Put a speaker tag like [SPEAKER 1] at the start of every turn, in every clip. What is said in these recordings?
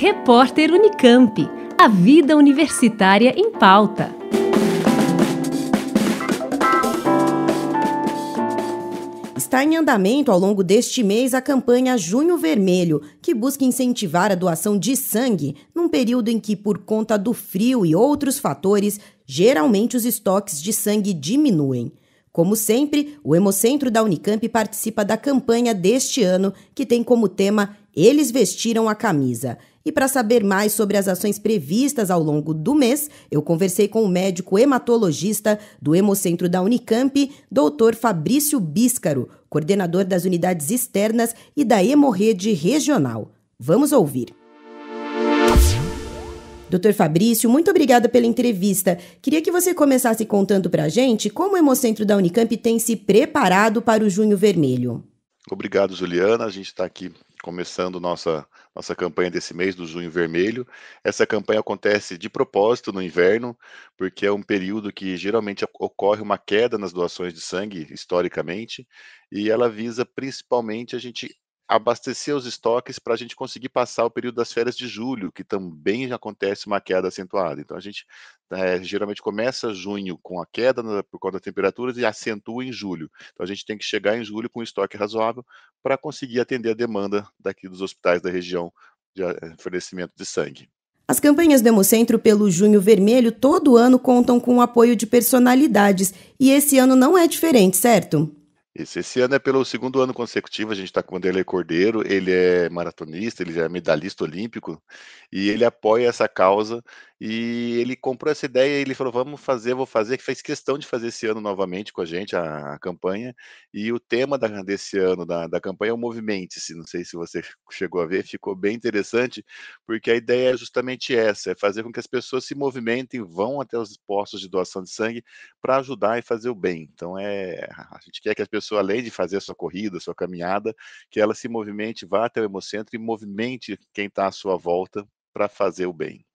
[SPEAKER 1] Repórter Unicamp. A vida universitária em pauta.
[SPEAKER 2] Está em andamento ao longo deste mês a campanha Junho Vermelho, que busca incentivar a doação de sangue num período em que, por conta do frio e outros fatores, geralmente os estoques de sangue diminuem. Como sempre, o Hemocentro da Unicamp participa da campanha deste ano, que tem como tema Eles Vestiram a Camisa. E para saber mais sobre as ações previstas ao longo do mês, eu conversei com o médico hematologista do Hemocentro da Unicamp, Dr. Fabrício Bíscaro, coordenador das unidades externas e da Hemorrede Regional. Vamos ouvir. Doutor Fabrício, muito obrigada pela entrevista. Queria que você começasse contando para a gente como o Hemocentro da Unicamp tem se preparado para o Junho Vermelho.
[SPEAKER 3] Obrigado, Juliana. A gente está aqui começando nossa, nossa campanha desse mês do Junho Vermelho. Essa campanha acontece de propósito no inverno, porque é um período que geralmente ocorre uma queda nas doações de sangue, historicamente, e ela visa principalmente a gente abastecer os estoques para a gente conseguir passar o período das férias de julho, que também já acontece uma queda acentuada. Então a gente é, geralmente começa junho com a queda na, por conta das temperaturas e acentua em julho. Então a gente tem que chegar em julho com um estoque razoável para conseguir atender a demanda daqui dos hospitais da região de eh, fornecimento de sangue.
[SPEAKER 2] As campanhas do Hemocentro pelo Junho Vermelho todo ano contam com o apoio de personalidades e esse ano não é diferente, certo?
[SPEAKER 3] Esse, esse ano é pelo segundo ano consecutivo, a gente está com o Vanderlei Cordeiro, ele é maratonista, ele é medalhista olímpico, e ele apoia essa causa, e ele comprou essa ideia, e ele falou, vamos fazer, vou fazer, que fez questão de fazer esse ano novamente com a gente, a, a campanha, e o tema da, desse ano da, da campanha é o Movimente-se, não sei se você chegou a ver, ficou bem interessante, porque a ideia é justamente essa, é fazer com que as pessoas se movimentem, vão até os postos de doação de sangue para ajudar e fazer o bem, então é, a gente quer que as pessoas pessoa, além de fazer a sua corrida, a sua caminhada, que ela se movimente, vá até o Hemocentro e movimente quem está à sua volta para fazer o bem.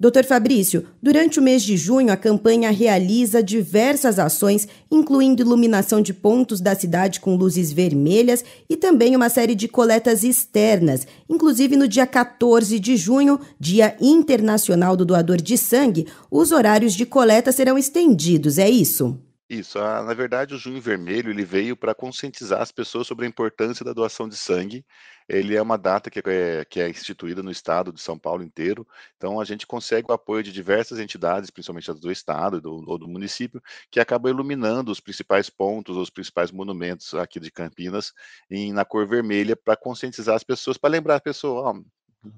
[SPEAKER 2] Doutor Fabrício, durante o mês de junho, a campanha realiza diversas ações, incluindo iluminação de pontos da cidade com luzes vermelhas e também uma série de coletas externas. Inclusive, no dia 14 de junho, Dia Internacional do Doador de Sangue, os horários de coleta serão estendidos, é isso?
[SPEAKER 3] Isso, ah, na verdade, o Junho Vermelho ele veio para conscientizar as pessoas sobre a importância da doação de sangue. Ele é uma data que é, que é instituída no estado de São Paulo inteiro, então a gente consegue o apoio de diversas entidades, principalmente do estado do, ou do município, que acabam iluminando os principais pontos, os principais monumentos aqui de Campinas em, na cor vermelha para conscientizar as pessoas, para lembrar a pessoa, ó,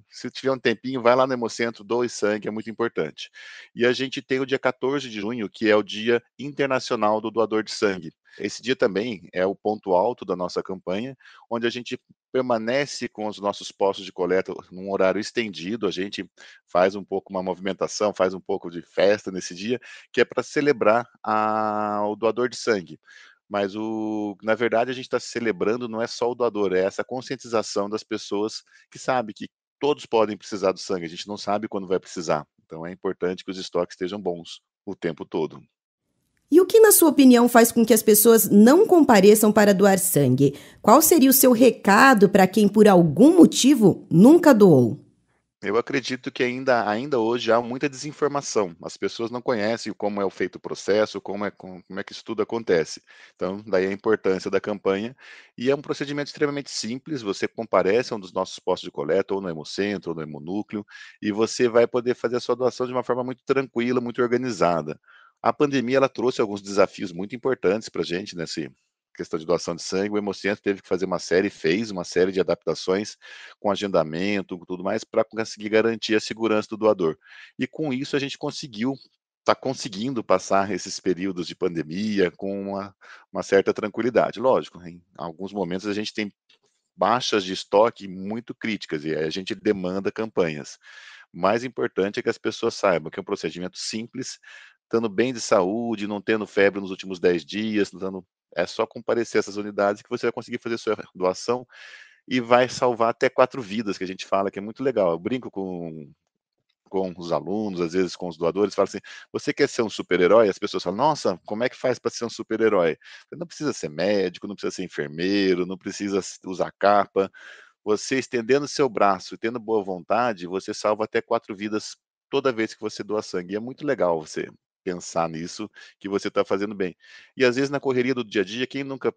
[SPEAKER 3] se tiver um tempinho, vai lá no Hemocentro, doe sangue, é muito importante. E a gente tem o dia 14 de junho, que é o Dia Internacional do Doador de Sangue. Esse dia também é o ponto alto da nossa campanha, onde a gente permanece com os nossos postos de coleta num horário estendido, a gente faz um pouco uma movimentação, faz um pouco de festa nesse dia, que é para celebrar a, o doador de sangue mas o, na verdade a gente está celebrando não é só o doador, é essa conscientização das pessoas que sabem que todos podem precisar do sangue, a gente não sabe quando vai precisar. Então é importante que os estoques estejam bons o tempo todo.
[SPEAKER 2] E o que, na sua opinião, faz com que as pessoas não compareçam para doar sangue? Qual seria o seu recado para quem, por algum motivo, nunca doou?
[SPEAKER 3] Eu acredito que ainda, ainda hoje há muita desinformação. As pessoas não conhecem como é feito o processo, como é, como é que isso tudo acontece. Então, daí a importância da campanha. E é um procedimento extremamente simples. Você comparece a um dos nossos postos de coleta, ou no Hemocentro, ou no Hemonúcleo, e você vai poder fazer a sua doação de uma forma muito tranquila, muito organizada. A pandemia ela trouxe alguns desafios muito importantes para a gente nesse, questão de doação de sangue, o Hemocentro teve que fazer uma série, fez uma série de adaptações com agendamento, com tudo mais, para conseguir garantir a segurança do doador. E com isso a gente conseguiu está conseguindo passar esses períodos de pandemia com uma, uma, certa tranquilidade. Lógico, em alguns momentos a gente tem baixas de estoque muito críticas e a gente demanda campanhas. Mais importante é que as pessoas saibam que é um procedimento simples, estando bem de saúde, não tendo febre nos últimos 10 dias, estando é só comparecer essas unidades que você vai conseguir fazer sua doação e vai salvar até quatro vidas, que a gente fala que é muito legal. Eu brinco com, com os alunos, às vezes com os doadores, falo assim: você quer ser um super-herói? As pessoas falam: nossa, como é que faz para ser um super-herói? Não precisa ser médico, não precisa ser enfermeiro, não precisa usar capa. você estendendo seu braço e tendo boa vontade, você salva até quatro vidas toda vez que você doa sangue. E é muito legal você pensar nisso, que você está fazendo bem. E às vezes na correria do dia a dia, quem nunca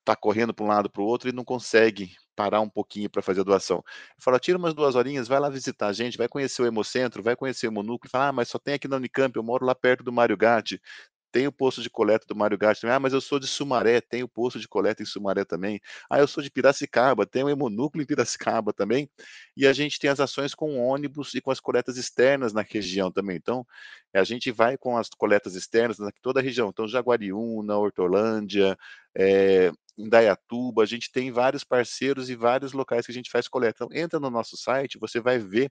[SPEAKER 3] está correndo para um lado para o outro e não consegue parar um pouquinho para fazer a doação. Fala, tira umas duas horinhas, vai lá visitar a gente, vai conhecer o Hemocentro, vai conhecer o Hemonúcleo, fala, ah, mas só tem aqui na Unicamp, eu moro lá perto do Mário Gatti, tem o posto de coleta do Mário Gatti também. Ah, mas eu sou de Sumaré, tem o posto de coleta em Sumaré também. Ah, eu sou de Piracicaba, tem o hemonúcleo em Piracicaba também. E a gente tem as ações com ônibus e com as coletas externas na região também. Então, a gente vai com as coletas externas na toda a região. Então, Jaguariúna, Hortolândia, é, Indaiatuba, a gente tem vários parceiros e vários locais que a gente faz coleta. Então, entra no nosso site, você vai ver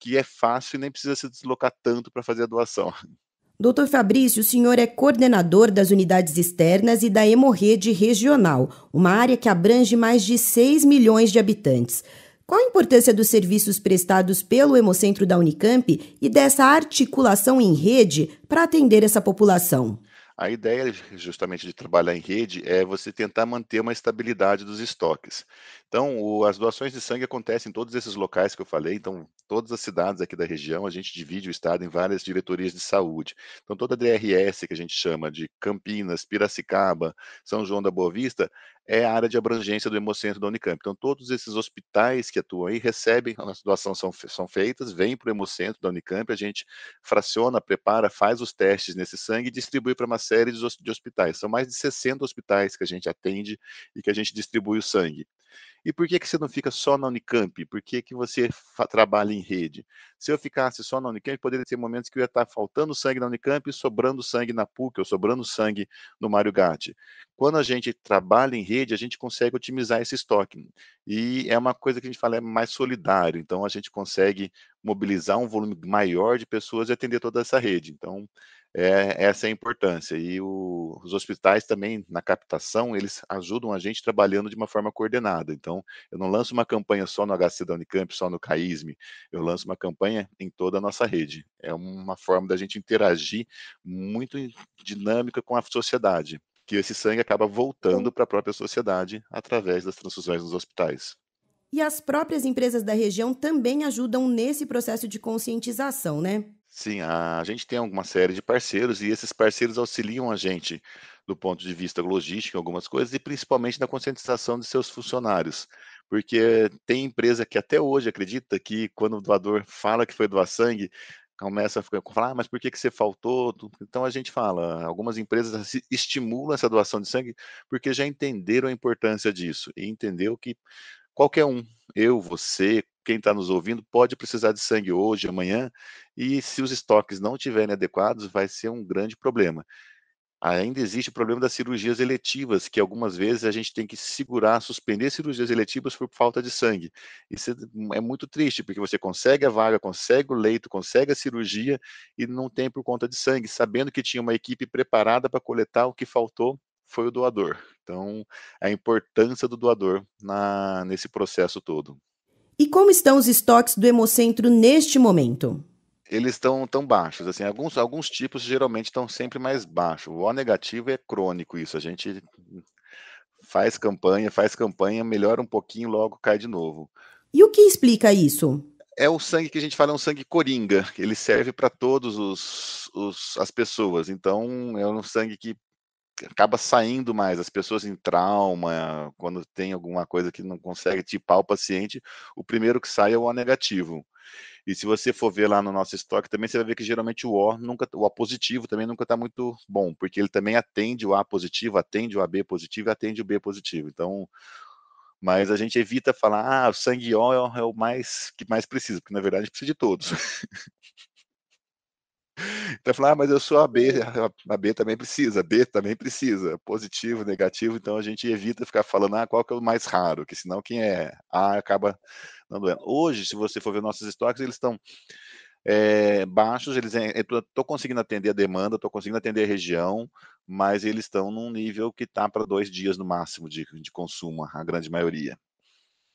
[SPEAKER 3] que é fácil e nem precisa se deslocar tanto para fazer a doação.
[SPEAKER 2] Doutor Fabrício, o senhor é coordenador das unidades externas e da Hemorrede Regional, uma área que abrange mais de 6 milhões de habitantes. Qual a importância dos serviços prestados pelo Hemocentro da Unicamp e dessa articulação em rede para atender essa população?
[SPEAKER 3] A ideia, justamente, de trabalhar em rede é você tentar manter uma estabilidade dos estoques. Então, o, as doações de sangue acontecem em todos esses locais que eu falei. Então, todas as cidades aqui da região, a gente divide o estado em várias diretorias de saúde. Então, toda a DRS, que a gente chama de Campinas, Piracicaba, São João da Boa Vista, é a área de abrangência do Hemocentro da Unicamp. Então, todos esses hospitais que atuam aí recebem, as doações são, são feitas, vêm para o Hemocentro da Unicamp, a gente fraciona, prepara, faz os testes nesse sangue e distribui para uma série de, hospitais. São mais de 60 hospitais que a gente atende e que a gente distribui o sangue. E por que, que você não fica só na Unicamp? Por que, que você trabalha em rede? Se eu ficasse só na Unicamp, poderia ter momentos que eu ia estar faltando sangue na Unicamp e sobrando sangue na PUC, ou sobrando sangue no Mário Gatti. Quando a gente trabalha em rede, a gente consegue otimizar esse estoque. E é uma coisa que a gente fala, é mais solidário. Então, a gente consegue mobilizar um volume maior de pessoas e atender toda essa rede. Então, é, essa é a importância. E o, os hospitais também, na captação, eles ajudam a gente trabalhando de uma forma coordenada. Então, eu não lanço uma campanha só no HC da Unicamp, só no CAISME, eu lanço uma campanha em toda a nossa rede. É uma forma da gente interagir muito dinâmica com a sociedade, que esse sangue acaba voltando para a própria sociedade através das transfusões nos hospitais.
[SPEAKER 2] E as próprias empresas da região também ajudam nesse processo de conscientização, né?
[SPEAKER 3] Sim, a gente tem alguma série de parceiros e esses parceiros auxiliam a gente do ponto de vista logístico, algumas coisas, e principalmente na conscientização de seus funcionários. Porque tem empresa que até hoje acredita que quando o doador fala que foi doar sangue, começa a falar, ah, mas por que, que você faltou? Então a gente fala, algumas empresas estimulam essa doação de sangue porque já entenderam a importância disso e entendeu que qualquer um, eu, você, quem está nos ouvindo, pode precisar de sangue hoje, amanhã, e se os estoques não estiverem adequados, vai ser um grande problema. Ainda existe o problema das cirurgias eletivas, que algumas vezes a gente tem que segurar, suspender cirurgias eletivas por falta de sangue. Isso é muito triste, porque você consegue a vaga, consegue o leito, consegue a cirurgia e não tem por conta de sangue, sabendo que tinha uma equipe preparada para coletar o que faltou foi o doador. Então, a importância do doador na, nesse processo todo.
[SPEAKER 2] E como estão os estoques do Hemocentro neste momento?
[SPEAKER 3] Eles estão tão baixos, assim, alguns, alguns tipos geralmente estão sempre mais baixos. O O negativo é crônico isso, a gente faz campanha, faz campanha, melhora um pouquinho, logo cai de novo.
[SPEAKER 2] E o que explica isso?
[SPEAKER 3] É o sangue que a gente fala, é um sangue coringa, ele serve para todos os, os, as pessoas, então é um sangue que acaba saindo mais, as pessoas em trauma, quando tem alguma coisa que não consegue tipar o paciente, o primeiro que sai é o O negativo. E se você for ver lá no nosso estoque também, você vai ver que geralmente o O nunca, o O positivo também nunca está muito bom, porque ele também atende o A positivo, atende o AB positivo e atende o B positivo. Então, mas a gente evita falar, ah, o sangue O é o mais que mais precisa, porque na verdade a precisa de todos. Então falar, ah, mas eu sou a B, a B também precisa, B também precisa, positivo, negativo, então a gente evita ficar falando, ah, qual que é o mais raro, que senão quem é A acaba não doendo. Hoje, se você for ver nossos estoques, eles estão é, baixos, eles estou conseguindo atender a demanda, estou conseguindo atender a região, mas eles estão num nível que está para dois dias no máximo de, de consumo, a grande maioria.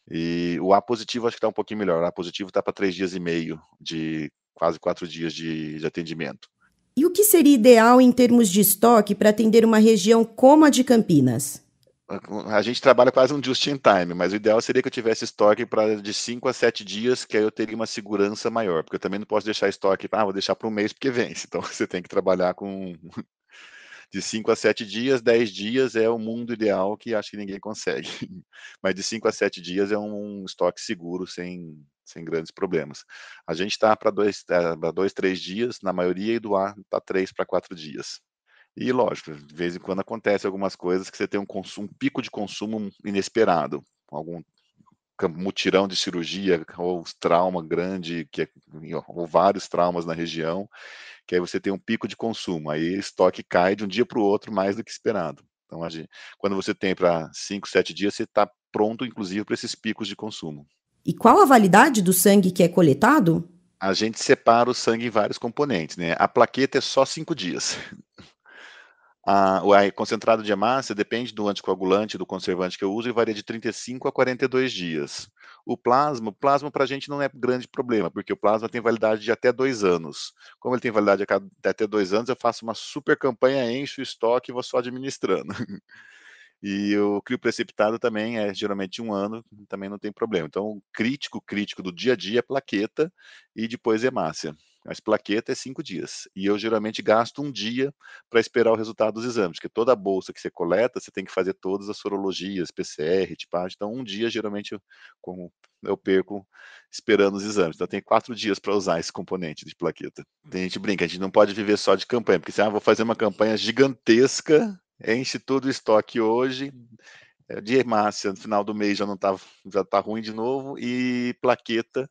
[SPEAKER 3] E o A positivo acho que está um pouquinho melhor. O A positivo está para três dias e meio de quase quatro dias de, de atendimento.
[SPEAKER 2] E o que seria ideal em termos de estoque para atender uma região como a de Campinas?
[SPEAKER 3] a gente trabalha quase um just in time, mas o ideal seria que eu tivesse estoque para de 5 a 7 dias, que aí eu teria uma segurança maior, porque eu também não posso deixar estoque, ah, vou deixar para um mês porque vence. Então você tem que trabalhar com de 5 a 7 dias, 10 dias é o mundo ideal que acho que ninguém consegue. Mas de 5 a 7 dias é um estoque seguro, sem, sem grandes problemas. A gente está para dois, é, dois, três dias, na maioria, e doar para três para quatro dias. E lógico, de vez em quando acontece algumas coisas que você tem um, consumo, um pico de consumo inesperado, algum mutirão de cirurgia ou trauma grande, que é, ou vários traumas na região, que aí você tem um pico de consumo, aí estoque cai de um dia para o outro mais do que esperado. Então, quando você tem para 5, 7 dias, você está pronto, inclusive, para esses picos de consumo.
[SPEAKER 2] E qual a validade do sangue que é coletado?
[SPEAKER 3] A gente separa o sangue em vários componentes, né? A plaqueta é só 5 dias. A, o concentrado de hemácia depende do anticoagulante, do conservante que eu uso, e varia de 35 a 42 dias. O plasma, o plasma para a gente não é grande problema, porque o plasma tem validade de até dois anos. Como ele tem validade de até dois anos, eu faço uma super campanha, encho o estoque e vou só administrando. E o crio precipitado também é geralmente um ano, também não tem problema. Então, crítico, crítico do dia a dia é plaqueta e depois hemácia. Mas plaqueta é cinco dias. E eu geralmente gasto um dia para esperar o resultado dos exames, porque toda a bolsa que você coleta, você tem que fazer todas as sorologias, PCR, tipagem. Então, um dia geralmente eu, eu perco esperando os exames. Então, tem quatro dias para usar esse componente de plaqueta. Tem gente brinca, a gente não pode viver só de campanha, porque se ah, vou fazer uma campanha gigantesca, enche todo o estoque hoje, é, de hemácia no final do mês já não tá, já tá ruim de novo, e plaqueta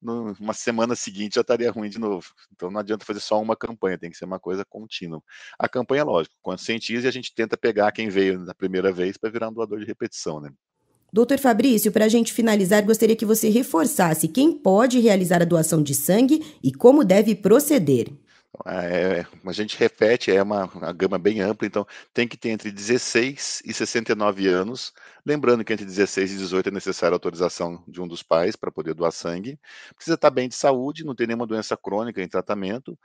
[SPEAKER 3] numa semana seguinte já estaria ruim de novo. Então não adianta fazer só uma campanha, tem que ser uma coisa contínua. A campanha, lógico, conscientiza e a gente tenta pegar quem veio na primeira vez para virar um doador de repetição, né?
[SPEAKER 2] Doutor Fabrício, para a gente finalizar, gostaria que você reforçasse quem pode realizar a doação de sangue e como deve proceder.
[SPEAKER 3] É, a gente repete, é uma, uma, gama bem ampla, então tem que ter entre 16 e 69 anos. Lembrando que entre 16 e 18 é necessária a autorização de um dos pais para poder doar sangue. Precisa estar bem de saúde, não ter nenhuma doença crônica em tratamento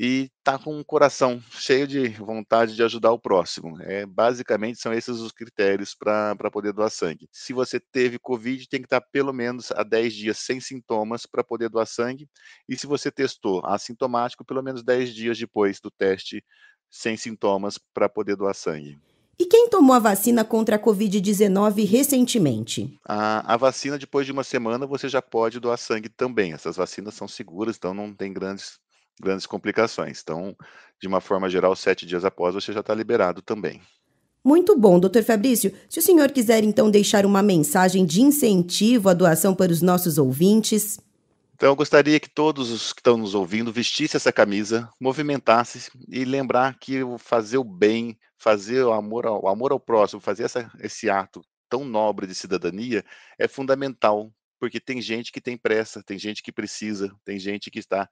[SPEAKER 3] e tá com um coração cheio de vontade de ajudar o próximo. É, basicamente são esses os critérios para poder doar sangue. Se você teve Covid, tem que estar pelo menos há 10 dias sem sintomas para poder doar sangue. E se você testou assintomático, pelo menos 10 dias depois do teste sem sintomas para poder doar sangue.
[SPEAKER 2] E quem tomou a vacina contra a Covid-19 recentemente?
[SPEAKER 3] A, a, vacina, depois de uma semana, você já pode doar sangue também. Essas vacinas são seguras, então não tem grandes grandes complicações. Então, de uma forma geral, sete dias após você já está liberado também.
[SPEAKER 2] Muito bom, doutor Fabrício. Se o senhor quiser então deixar uma mensagem de incentivo à doação para os nossos ouvintes.
[SPEAKER 3] Então, eu gostaria que todos os que estão nos ouvindo vestissem essa camisa, movimentassem e lembrar que fazer o bem, fazer o amor ao, o amor ao próximo, fazer essa, esse ato tão nobre de cidadania é fundamental, porque tem gente que tem pressa, tem gente que precisa, tem gente que está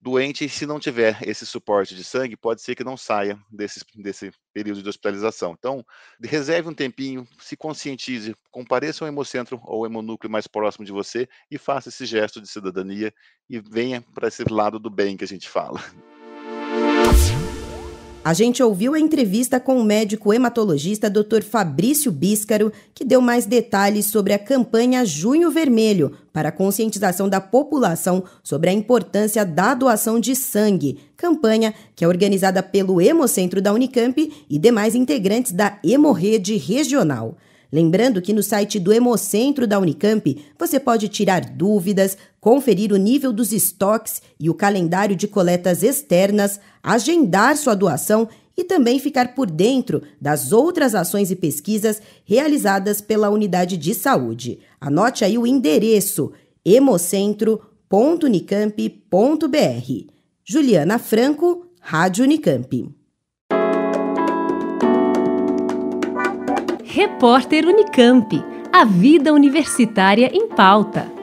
[SPEAKER 3] doente, se não tiver esse suporte de sangue, pode ser que não saia desse, desse período de hospitalização. Então, reserve um tempinho, se conscientize, compareça ao hemocentro ou hemonúcleo mais próximo de você e faça esse gesto de cidadania e venha para esse lado do bem que a gente fala.
[SPEAKER 2] A gente ouviu a entrevista com o médico hematologista Dr. Fabrício Bíscaro, que deu mais detalhes sobre a campanha Junho Vermelho para a conscientização da população sobre a importância da doação de sangue, campanha que é organizada pelo Hemocentro da Unicamp e demais integrantes da Hemorrede Regional. Lembrando que no site do Hemocentro da Unicamp você pode tirar dúvidas, conferir o nível dos estoques e o calendário de coletas externas, agendar sua doação e também ficar por dentro das outras ações e pesquisas realizadas pela unidade de saúde. Anote aí o endereço hemocentro.unicamp.br. Juliana Franco, Rádio Unicamp.
[SPEAKER 1] Repórter Unicamp. A vida universitária em pauta.